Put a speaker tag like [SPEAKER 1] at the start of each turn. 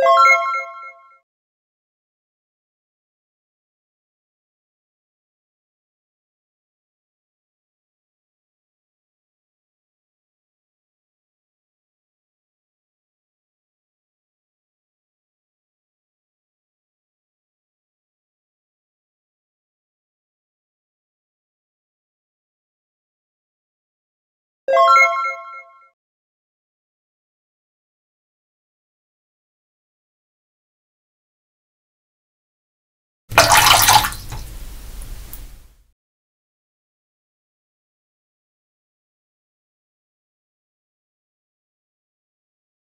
[SPEAKER 1] you